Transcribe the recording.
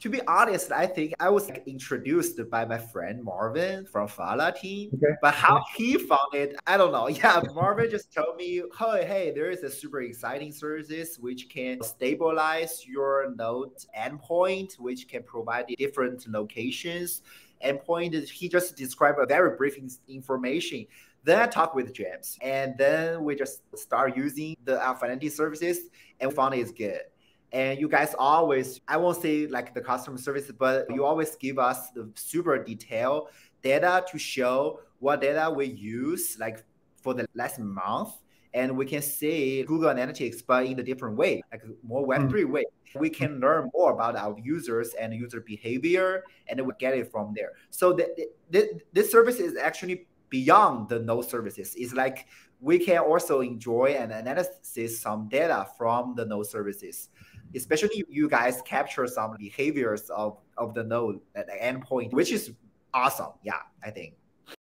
to be honest, I think I was like, introduced by my friend Marvin from Phala team. Okay. But how he found it, I don't know. Yeah, Marvin just told me, hey, hey, there is a super exciting services which can stabilize your node endpoint, which can provide different locations. Endpoint, he just described a very brief information. Then I talked with James, and then we just start using the Alpha services, and found it's good and you guys always i won't say like the customer service but you always give us the super detailed data to show what data we use like for the last month. And we can see google analytics but in a different way like more web3 mm. way. We can learn more about our users and user behavior and then we get it from there. So the, the, this service is actually beyond the node services it's like we can also enjoy and analyze some data from the node services especially you guys capture some behaviors of, of the node at the endpoint, which is awesome. Yeah, I think.